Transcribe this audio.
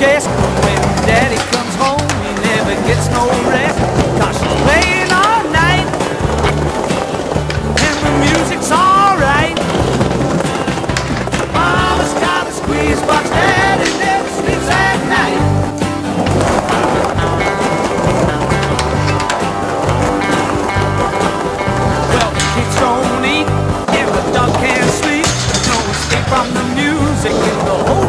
chest. When daddy comes home, he never gets no rest. Cause she's playing all night. And the music's alright. Mama's got a squeeze box. Daddy never sleeps at night. Well, the kids don't eat. And the dog can't sleep. No escape from the music in the whole